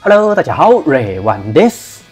Hello，大家好，Ray One This。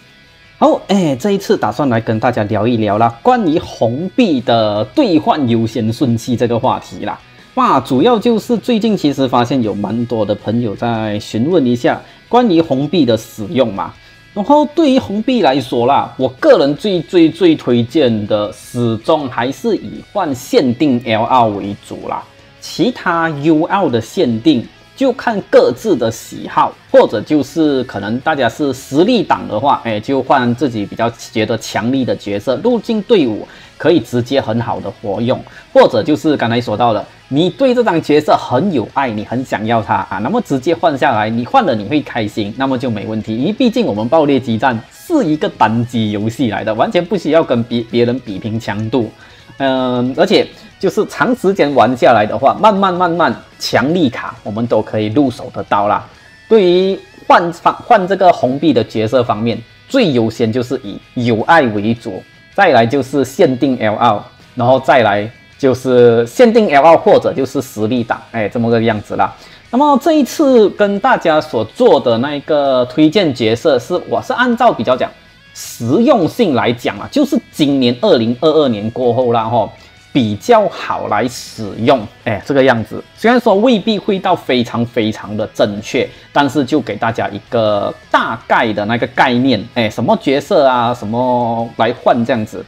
好，哎，这一次打算来跟大家聊一聊啦，关于红币的兑换优先顺序这个话题啦。哇，主要就是最近其实发现有蛮多的朋友在询问一下关于红币的使用嘛。然后对于红币来说啦，我个人最最最推荐的始终还是以换限定 LR 为主啦，其他 UL 的限定。就看各自的喜好，或者就是可能大家是实力党的话，哎，就换自己比较觉得强力的角色入进队伍，可以直接很好的活用；或者就是刚才说到的，你对这张角色很有爱，你很想要它啊，那么直接换下来，你换了你会开心，那么就没问题。因为毕竟我们爆裂激战是一个单机游戏来的，完全不需要跟别别人比拼强度，嗯，而且。就是长时间玩下来的话，慢慢慢慢强力卡我们都可以入手得到啦。对于换换换这个红币的角色方面，最优先就是以友爱为主，再来就是限定 LR，然后再来就是限定 LR 或者就是实力党，哎，这么个样子啦。那么这一次跟大家所做的那个推荐角色是，我是按照比较讲实用性来讲啊，就是今年二零二二年过后啦，哈。比较好来使用，哎，这个样子，虽然说未必会到非常非常的正确，但是就给大家一个大概的那个概念，哎，什么角色啊，什么来换这样子。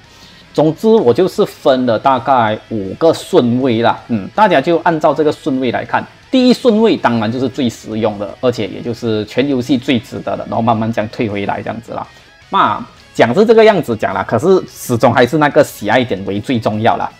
总之，我就是分了大概五个顺位啦，嗯，大家就按照这个顺位来看。第一顺位当然就是最实用的，而且也就是全游戏最值得的，然后慢慢这样退回来这样子啦。那讲是这个样子讲啦，可是始终还是那个喜爱点为最重要啦。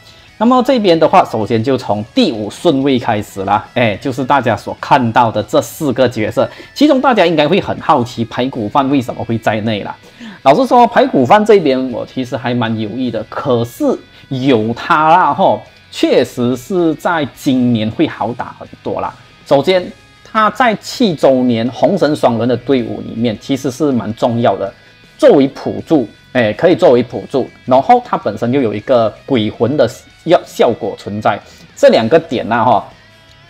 那么这边的话，首先就从第五顺位开始啦，哎，就是大家所看到的这四个角色，其中大家应该会很好奇排骨饭为什么会在内啦。老实说，排骨饭这边我其实还蛮犹豫的，可是有它啦，吼，确实是在今年会好打很多啦。首先，他在七周年红神双人的队伍里面其实是蛮重要的，作为辅助，哎，可以作为辅助，然后它本身又有一个鬼魂的。要效果存在这两个点呢，哈，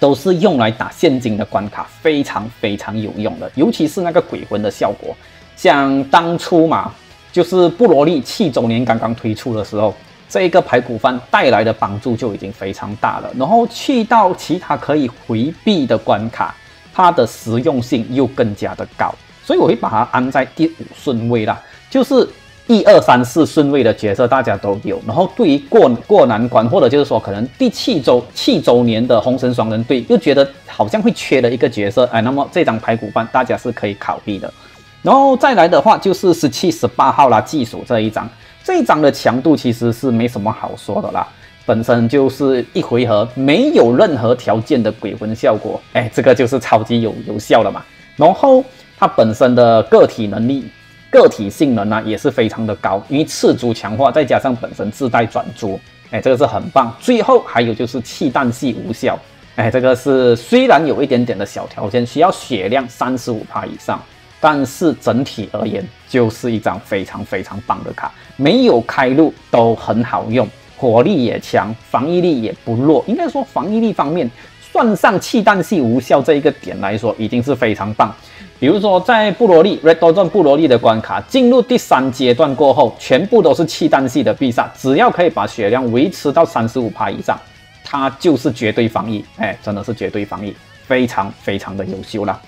都是用来打现金的关卡，非常非常有用的。尤其是那个鬼魂的效果，像当初嘛，就是布罗利七周年刚刚推出的时候，这一个排骨饭带来的帮助就已经非常大了。然后去到其他可以回避的关卡，它的实用性又更加的高，所以我会把它安在第五顺位啦，就是。一二三四顺位的角色大家都有，然后对于过过难关，或者就是说可能第七周七周年的红神双人队又觉得好像会缺了一个角色，哎，那么这张排骨饭大家是可以考虑的。然后再来的话就是十七十八号啦，技术这一张，这一张的强度其实是没什么好说的啦，本身就是一回合没有任何条件的鬼魂效果，哎，这个就是超级有有效了嘛。然后它本身的个体能力。个体性能呢也是非常的高，因为赤足强化，再加上本身自带转珠，哎，这个是很棒。最后还有就是气弹系无效，哎，这个是虽然有一点点的小条件，需要血量三十五帕以上，但是整体而言就是一张非常非常棒的卡，没有开路都很好用，火力也强，防御力也不弱。应该说防御力方面，算上气弹系无效这一个点来说，已经是非常棒。比如说，在布罗利 Red Dawn 布罗利的关卡进入第三阶段过后，全部都是气弹系的必杀，只要可以把血量维持到三十五趴以上，它就是绝对防御，哎，真的是绝对防御，非常非常的优秀了。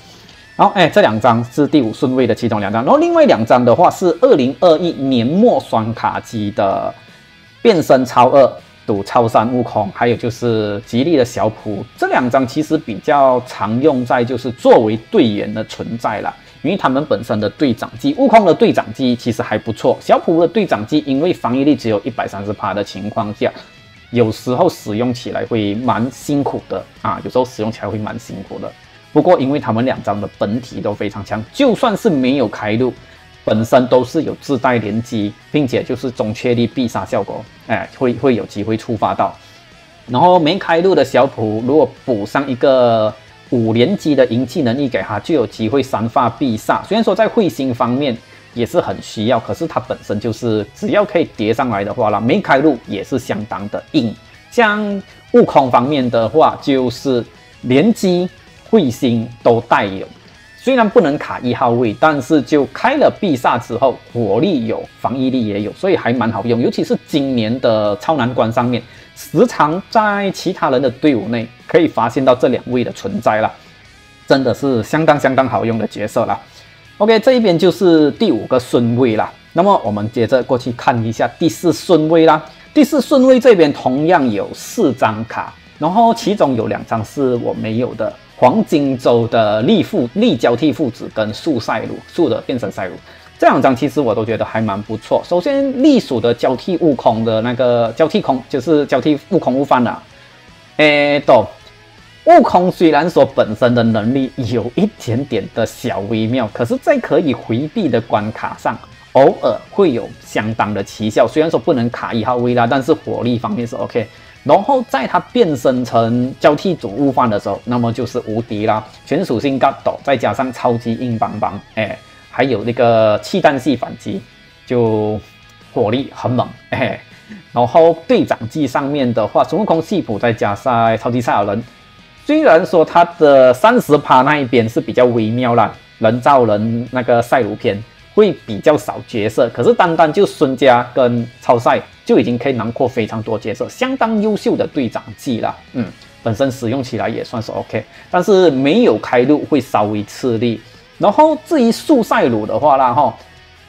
好，哎，这两张是第五顺位的其中两张，然后另外两张的话是二零二一年末双卡机的变身超二。赌超山悟空，还有就是吉利的小普，这两张其实比较常用在就是作为队员的存在了，因为他们本身的队长机，悟空的队长机其实还不错，小普的队长机因为防御力只有一百三十帕的情况下，有时候使用起来会蛮辛苦的啊，有时候使用起来会蛮辛苦的。不过因为他们两张的本体都非常强，就算是没有开路。本身都是有自带连击，并且就是中确率必杀效果，哎，会会有机会触发到。然后没开路的小普，如果补上一个五连击的银技能力给他，就有机会三发必杀。虽然说在彗星方面也是很需要，可是它本身就是只要可以叠上来的话啦，没开路也是相当的硬。像悟空方面的话，就是连击、彗星都带有。虽然不能卡一号位，但是就开了必杀之后，火力有，防御力也有，所以还蛮好用。尤其是今年的超难关上面，时常在其他人的队伍内可以发现到这两位的存在了，真的是相当相当好用的角色了。OK，这一边就是第五个顺位了。那么我们接着过去看一下第四顺位啦。第四顺位这边同样有四张卡，然后其中有两张是我没有的。黄金周的立父立交替父子跟速赛鲁速的变身赛鲁这两张其实我都觉得还蛮不错。首先，隶属的交替悟空的那个交替空就是交替悟空悟饭了。诶，懂悟空虽然说本身的能力有一点点的小微妙，可是，在可以回避的关卡上，偶尔会有相当的奇效。虽然说不能卡一号位啦，但是火力方面是 OK。然后在它变身成交替主悟饭的时候，那么就是无敌啦，全属性 God，，再加上超级硬邦邦，哎，还有那个气弹系反击，就火力很猛，哎。然后队长技上面的话，孙悟空系谱再加上超级赛亚人，虽然说它的三十趴那一边是比较微妙啦，人造人那个赛卢篇。会比较少角色，可是单单就孙家跟超赛就已经可以囊括非常多角色，相当优秀的队长技了。嗯，本身使用起来也算是 OK，但是没有开路会稍微吃力。然后至于速赛鲁的话啦，哈，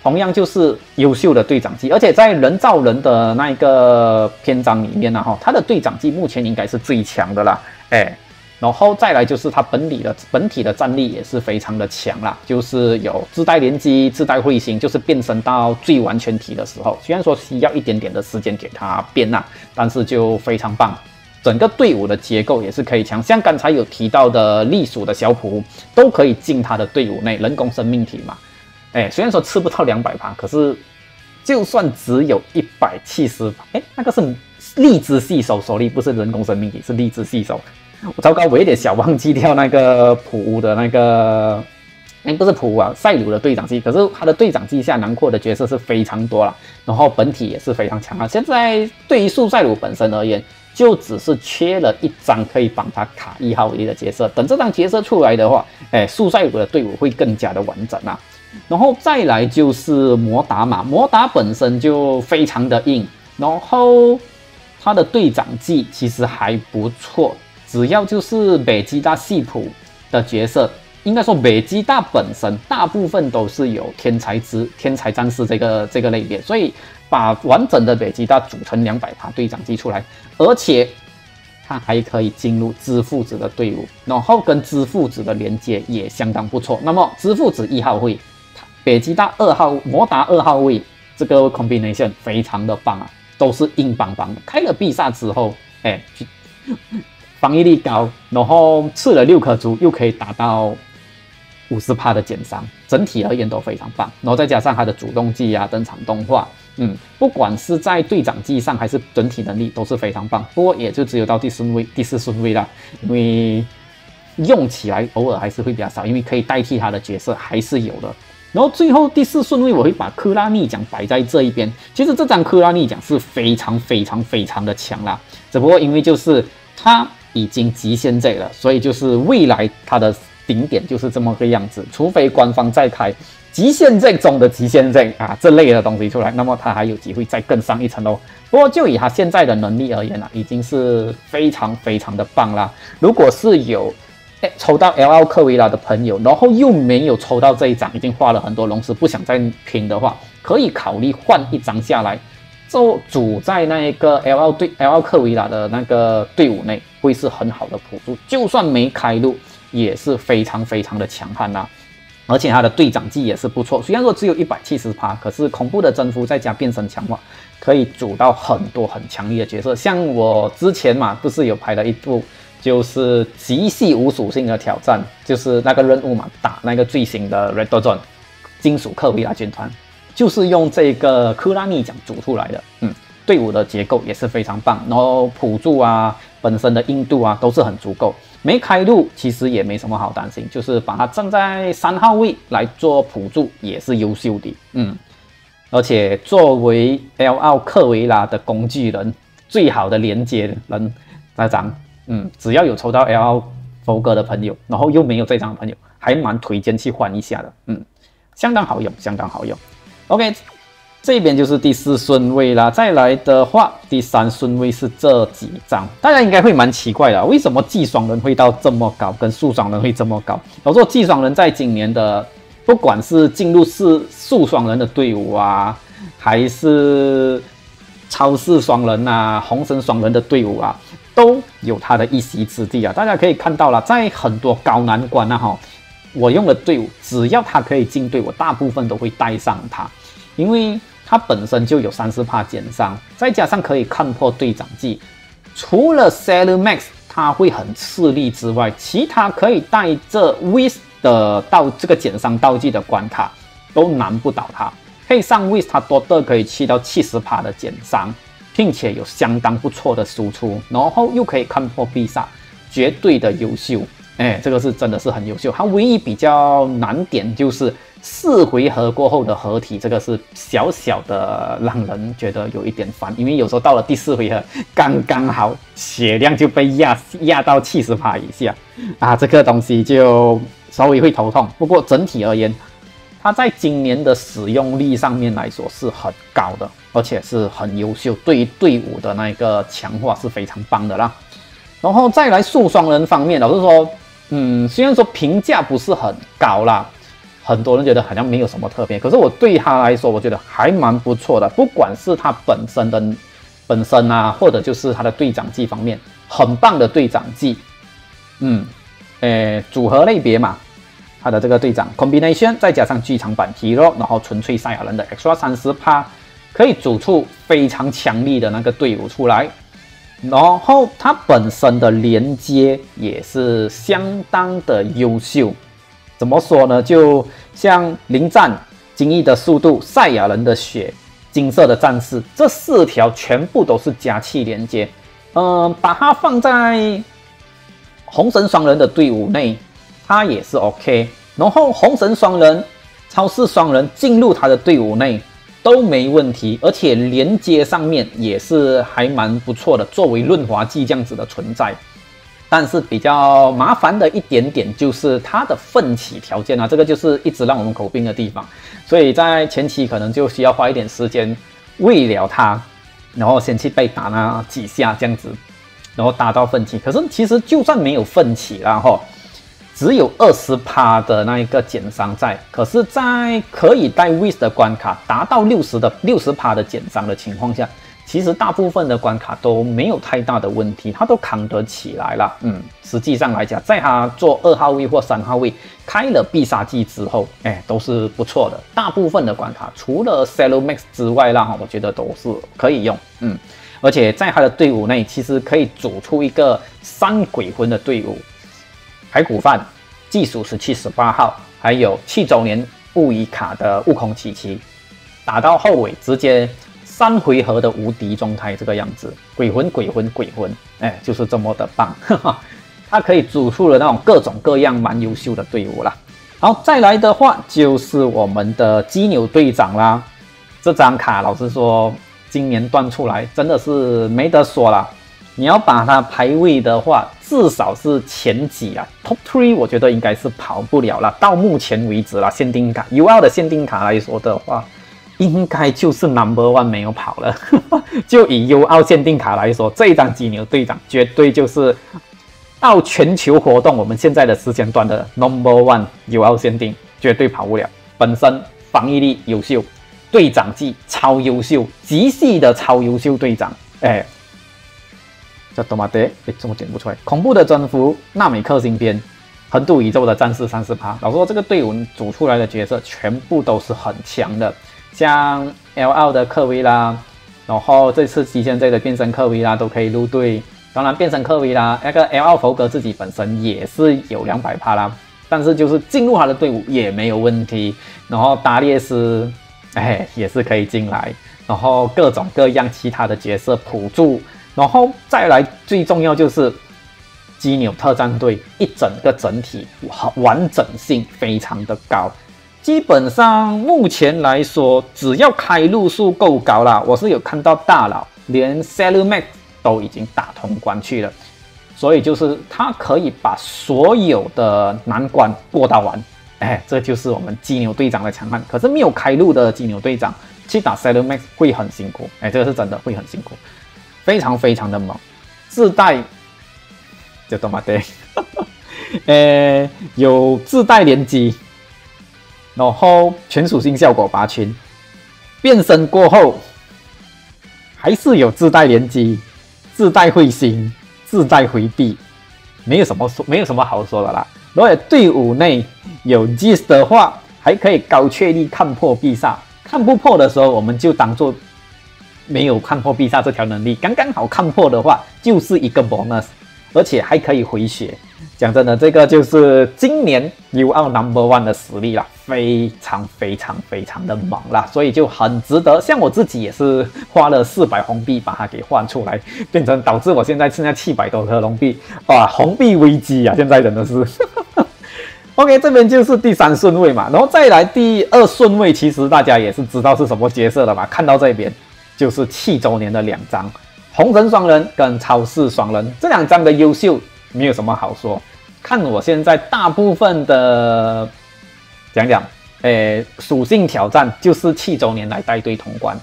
同样就是优秀的队长技，而且在人造人的那一个篇章里面呢，哈，他的队长技目前应该是最强的啦，哎。然后再来就是它本体的本体的战力也是非常的强啦，就是有自带连击、自带彗星，就是变身到最完全体的时候，虽然说需要一点点的时间给它变呐，但是就非常棒。整个队伍的结构也是可以强，像刚才有提到的隶属的小普都可以进他的队伍内，人工生命体嘛。哎，虽然说吃不到两百趴，可是就算只有一百七十，哎，那个是荔枝细手手力，不是人工生命体，是荔枝细手。我糟糕，我有点小忘记掉那个普乌的那个，哎，不是普乌啊，赛鲁的队长技。可是他的队长技下囊括的角色是非常多了，然后本体也是非常强啊。现在对于速赛鲁本身而言，就只是缺了一张可以帮他卡一号位的角色。等这张角色出来的话，哎，速赛鲁的队伍会更加的完整啊。然后再来就是摩达嘛，摩达本身就非常的硬，然后他的队长技其实还不错。只要就是北极大系谱的角色，应该说北极大本身大部分都是有天才之天才战士这个这个类别，所以把完整的北极大组成两百趴队长机出来，而且他还可以进入支父子的队伍，然后跟支父子的连接也相当不错。那么支父子一号位，北极大二号摩达二号位这个 combination 非常的棒啊，都是硬邦邦的。开了必杀之后，哎。防御力高，然后吃了六颗珠，又可以达到五十帕的减伤，整体而言都非常棒。然后再加上他的主动技啊、登场动画，嗯，不管是在队长技上还是整体能力都是非常棒。不过也就只有到第四位、第四顺位了，因为用起来偶尔还是会比较少，因为可以代替他的角色还是有的。然后最后第四顺位，我会把克拉尼奖摆在这一边。其实这张克拉尼奖是非常非常非常的强啦，只不过因为就是它。已经极限这了，所以就是未来它的顶点就是这么个样子。除非官方再开极限这中的极限这啊这类的东西出来，那么它还有机会再更上一层楼。不过就以它现在的能力而言啊，已经是非常非常的棒啦。如果是有诶抽到 L L 克维拉的朋友，然后又没有抽到这一张，已经花了很多龙石不想再拼的话，可以考虑换一张下来。就组在那一个 L L 队 L L 克维拉的那个队伍内，会是很好的辅助。就算没开路，也是非常非常的强悍呐。而且他的队长技也是不错，虽然说只有一百七十趴，可是恐怖的征服再加变身强化，可以组到很多很强力的角色。像我之前嘛，不是有拍了一部，就是极细无属性的挑战，就是那个任务嘛，打那个最新的 Red Dawn 金属克维拉军团。就是用这个克拉尼奖组出来的，嗯，队伍的结构也是非常棒，然后辅助啊，本身的硬度啊都是很足够。没开路其实也没什么好担心，就是把它站在三号位来做辅助也是优秀的，嗯，而且作为 L 奥克维拉的工具人，最好的连接人那张，嗯，只要有抽到 L 奥佛哥的朋友，然后又没有这张的朋友。还蛮推荐去换一下的，嗯，相当好用，相当好用。OK，这边就是第四顺位啦。再来的话，第三顺位是这几张，大家应该会蛮奇怪的，为什么季爽人会到这么高，跟速爽人会这么高？我说季爽人在今年的，不管是进入是速爽人的队伍啊，还是超市双人呐、红神双人的队伍啊，都有他的一席之地啊。大家可以看到了，在很多高难关啊，哈。我用的队伍，只要他可以进队，我大部分都会带上他，因为它本身就有三十帕减伤，再加上可以看破队长技。除了 Sailor Max 它会很吃力之外，其他可以带着 Wish 的到这个减伤道具的关卡都难不倒他。配上 Wish，他多的可以去到七十帕的减伤，并且有相当不错的输出，然后又可以看破必杀，绝对的优秀。哎，这个是真的是很优秀。它唯一比较难点就是四回合过后的合体，这个是小小的让人觉得有一点烦，因为有时候到了第四回合，刚刚好血量就被压压到七十趴以下啊，这个东西就稍微会头痛。不过整体而言，它在今年的使用力上面来说是很高的，而且是很优秀，对于队伍的那个强化是非常棒的啦。然后再来速双人方面，老实说。嗯，虽然说评价不是很高啦，很多人觉得好像没有什么特别，可是我对他来说，我觉得还蛮不错的。不管是他本身的本身啊，或者就是他的队长技方面，很棒的队长技。嗯，诶，组合类别嘛，他的这个队长 combination 再加上剧场版 hero，然后纯粹赛亚人的 extra 三十趴，可以组出非常强力的那个队伍出来。然后它本身的连接也是相当的优秀，怎么说呢？就像零战、精益的速度、赛亚人的血、金色的战士，这四条全部都是加气连接。嗯，把它放在红神双人的队伍内，它也是 OK。然后红神双人、超市双人进入他的队伍内。都没问题，而且连接上面也是还蛮不错的。作为润滑剂这样子的存在，但是比较麻烦的一点点就是它的奋起条件啊，这个就是一直让我们口病的地方。所以在前期可能就需要花一点时间喂了它，然后先去被打那几下这样子，然后达到奋起。可是其实就算没有奋起，然后。只有二十趴的那一个减伤在，可是，在可以带 Wish 的关卡达到六十的六十趴的减伤的情况下，其实大部分的关卡都没有太大的问题，它都扛得起来了。嗯，实际上来讲，在他做二号位或三号位开了必杀技之后，哎，都是不错的。大部分的关卡除了 c e l l Max 之外啦，我觉得都是可以用。嗯，而且在他的队伍内，其实可以组出一个三鬼魂的队伍。排骨饭，技术是七十八号，还有七周年物语卡的悟空奇奇，打到后尾直接三回合的无敌状态，这个样子，鬼魂鬼魂鬼魂，哎，就是这么的棒，他可以组出了那种各种各样蛮优秀的队伍啦。好，再来的话就是我们的基牛队长啦，这张卡老实说，今年端出来真的是没得说了。你要把它排位的话，至少是前几啊，Top Three，我觉得应该是跑不了了。到目前为止啦，限定卡 UL 的限定卡来说的话，应该就是 Number One 没有跑了。就以 UL 限定卡来说，这一张金牛队长绝对就是到全球活动我们现在的时间段的 Number One UL 限定，绝对跑不了。本身防御力优秀，队长技超优秀，极细的超优秀队长，哎。叫多玛德，哎，怎么点不出来？恐怖的征服，纳美克星边，横渡宇宙的战士三十趴。老实说，这个队伍组出来的角色全部都是很强的，像 L L 的克威拉，然后这次极限队的变身克威拉都可以入队。当然，变身克威拉那个 L L 福格自己本身也是有两百趴啦，但是就是进入他的队伍也没有问题。然后达列斯，哎，也是可以进来。然后各种各样其他的角色辅助。然后再来，最重要就是基纽特战队一整个整体完整性非常的高，基本上目前来说，只要开路数够高了，我是有看到大佬连 Sailor Max 都已经打通关去了，所以就是他可以把所有的难关过到完。哎，这就是我们鸡牛队长的强悍。可是没有开路的鸡牛队长去打 s a l o Max 会很辛苦。哎，这个是真的会很辛苦，非常非常的猛，自带就多么的，呃，有自带连击，然后全属性效果拔群，变身过后还是有自带连击，自带彗星，自带回避，没有什么说，没有什么好说的啦。如果队伍内有 G 的话，还可以高确率看破必杀。看不破的时候，我们就当做没有看破必杀这条能力。刚刚好看破的话，就是一个 bonus，而且还可以回血。讲真的，这个就是今年 UO Number One 的实力啦，非常非常非常的猛啦，所以就很值得。像我自己也是花了四百红币把它给换出来，变成导致我现在剩下七百多颗红币，哇，红币危机啊！现在真的是。OK，这边就是第三顺位嘛，然后再来第二顺位，其实大家也是知道是什么角色的吧？看到这边就是七周年的两张红尘双人跟超市双人这两张的优秀，没有什么好说。看我现在大部分的讲讲，诶，属性挑战就是七周年来带队通关，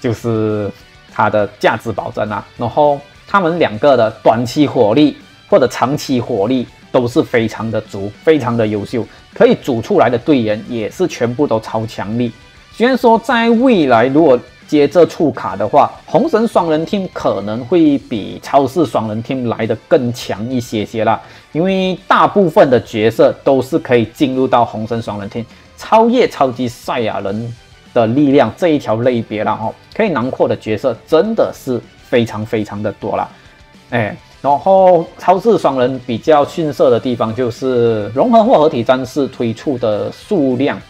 就是它的价值保证啊。然后他们两个的短期火力或者长期火力都是非常的足，非常的优秀，可以组出来的队员也是全部都超强力。虽然说在未来如果接着出卡的话，红神双人 team 可能会比超市双人 team 来的更强一些些啦，因为大部分的角色都是可以进入到红神双人 team，超越超级赛亚人的力量这一条类别了哦，可以囊括的角色真的是非常非常的多了，哎，然后超市双人比较逊色的地方就是融合或合体战士推出的数量。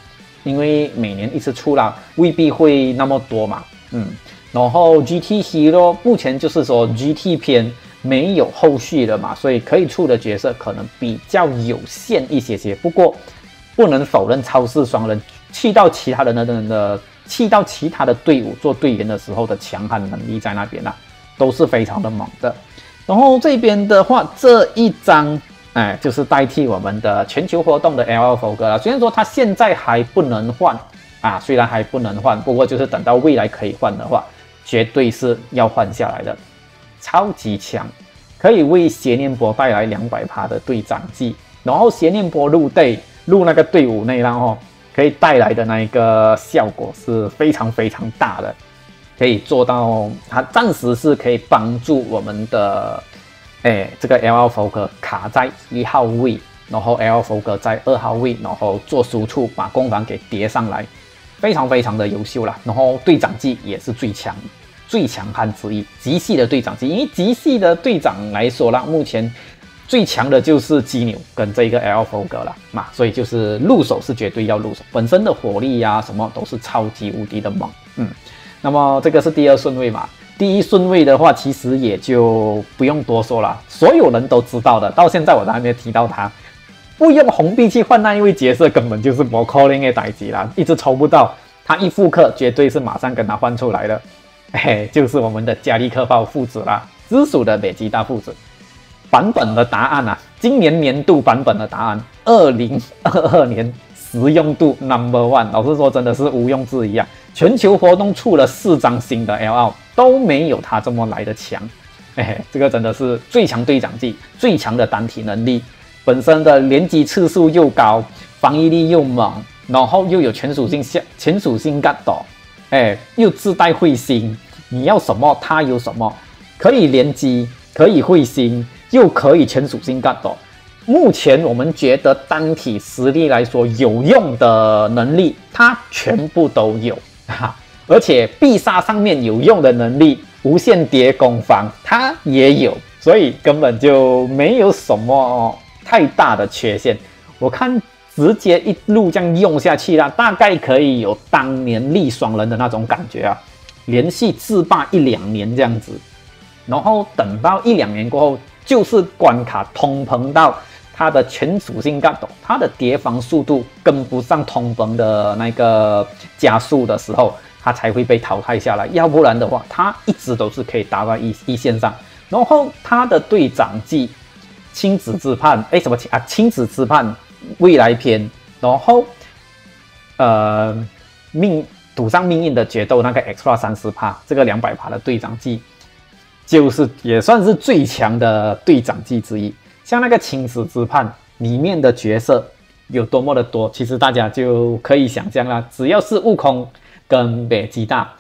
因为每年一次出啦，未必会那么多嘛，嗯，然后 GT Hero 目前就是说 GT 篇没有后续了嘛，所以可以出的角色可能比较有限一些些。不过不能否认，超市双人去到其他人的人的去到其他的队伍做队员的时候的强悍能力在那边啦，都是非常的猛的。然后这边的话，这一张。哎，就是代替我们的全球活动的 LFO 哥了。虽然说它现在还不能换啊，虽然还不能换，不过就是等到未来可以换的话，绝对是要换下来的。超级强，可以为邪念波带来两百趴的队长技，然后邪念波入队入那个队伍内，然后可以带来的那一个效果是非常非常大的，可以做到它暂时是可以帮助我们的。哎，这个 L F O 哥卡在一号位，然后 L F O 哥在二号位，然后做输出把攻防给叠上来，非常非常的优秀了。然后队长技也是最强、最强悍之一，极系的队长技。因为极系的队长来说啦，目前最强的就是基纽跟这个 L F O 哥了嘛，所以就是入手是绝对要入手，本身的火力呀什么都是超级无敌的猛。嗯，那么这个是第二顺位嘛。第一顺位的话，其实也就不用多说了，所有人都知道的。到现在我都还没提到他，不用红币去换那一位角色，根本就是魔 calling 的代级啦，一直抽不到。他一复刻，绝对是马上跟他换出来的。嘿，就是我们的加利克豹父子啦，直属的北极大父子。版本的答案啊，今年年度版本的答案，二零二二年实用度 number one。老实说，真的是毋庸置疑啊。全球活动出了四张新的 LL。都没有他这么来的强，嘿嘿，这个真的是最强队长技，最强的单体能力，本身的连击次数又高，防御力又猛，然后又有全属性下全属性 g 斗，哎，又自带彗星，你要什么他有什么，可以连击，可以彗星，又可以全属性 g 斗。目前我们觉得单体实力来说有用的能力，他全部都有，哈。而且必杀上面有用的能力，无限叠攻防，它也有，所以根本就没有什么太大的缺陷。我看直接一路这样用下去啦，大概可以有当年力双人的那种感觉啊，连续自霸一两年这样子，然后等到一两年过后，就是关卡通膨到它的全属性干斗，它的叠防速度跟不上通膨的那个加速的时候。他才会被淘汰下来，要不然的话，他一直都是可以打到一一线上。然后他的队长记亲子之判，哎，什么亲啊？亲子之判未来篇，然后呃命赌上命运的决斗那个 extra 三十趴，这个两百趴的队长记，就是也算是最强的队长记之一。像那个亲子之判里面的角色有多么的多，其实大家就可以想象啦。只要是悟空跟北极大。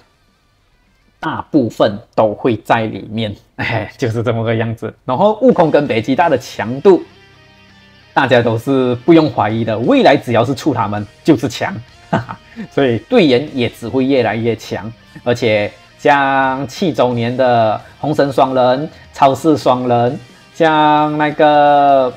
大部分都会在里面，哎，就是这么个样子。然后悟空跟北极大的强度，大家都是不用怀疑的。未来只要是出他们就是强，哈哈。所以队员也只会越来越强。而且像七周年的红神双人、超市双人，像那个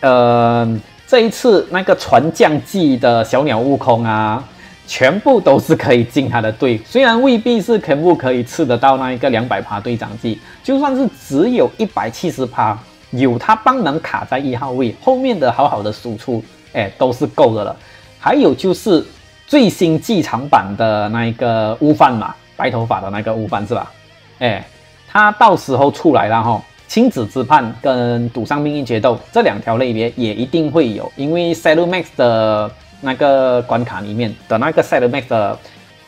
呃这一次那个船降记的小鸟悟空啊。全部都是可以进他的队，虽然未必是全部可以吃得到那一个两百趴队长技，就算是只有一百七十趴，有他帮忙卡在一号位，后面的好好的输出，哎，都是够的了。还有就是最新剧场版的那一个乌饭嘛，白头发的那个乌饭是吧？哎，他到时候出来了哈，亲子之判跟赌上命运决斗这两条类别也一定会有，因为 s a l Max 的。那个关卡里面的那个赛德麦的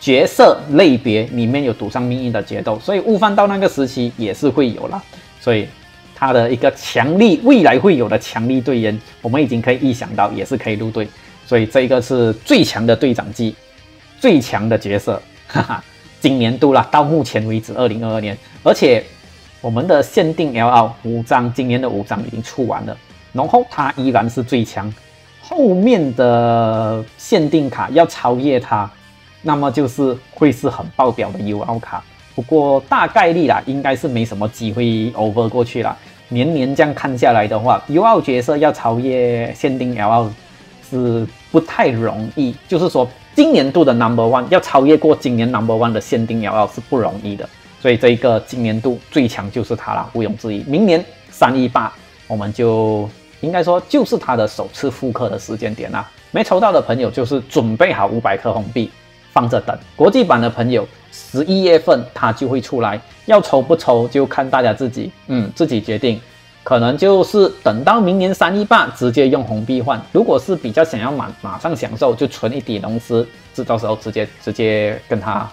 角色类别里面有赌上命运的决斗，所以悟饭到那个时期也是会有了，所以他的一个强力未来会有的强力队员，我们已经可以预想到也是可以入队，所以这一个是最强的队长机，最强的角色，哈哈，今年度了，到目前为止二零二二年，而且我们的限定 L 五张，今年的五张已经出完了，然后他依然是最强。后面的限定卡要超越它，那么就是会是很爆表的 U 奥卡。不过大概率啦，应该是没什么机会 over 过去啦。年年这样看下来的话，U 奥角色要超越限定 L 是不太容易。就是说，今年度的 Number One 要超越过今年 Number One 的限定 L 是不容易的。所以这一个今年度最强就是它了，毋庸置疑。明年三一八我们就。应该说就是他的首次复刻的时间点啦。没抽到的朋友就是准备好五百颗红币，放着等。国际版的朋友十一月份它就会出来，要抽不抽就看大家自己，嗯，自己决定。可能就是等到明年三一八直接用红币换。如果是比较想要马马上享受，就存一点龙丝，至到时候直接直接跟他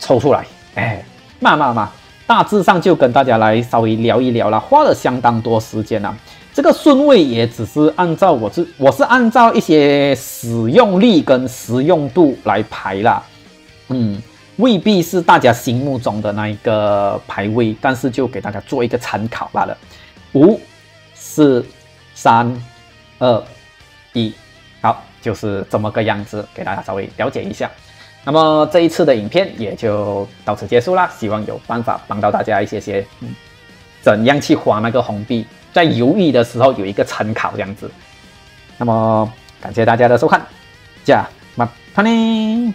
抽出来。哎，嘛嘛嘛，大致上就跟大家来稍微聊一聊了，花了相当多时间了。这个顺位也只是按照我是我是按照一些使用率跟实用度来排啦，嗯，未必是大家心目中的那一个排位，但是就给大家做一个参考罢了。五、四、三、二、一，好，就是这么个样子，给大家稍微了解一下。那么这一次的影片也就到此结束啦，希望有办法帮到大家一些些，嗯，怎样去花那个红币。在犹豫的时候有一个参考这样子，那么感谢大家的收看，加马团呢。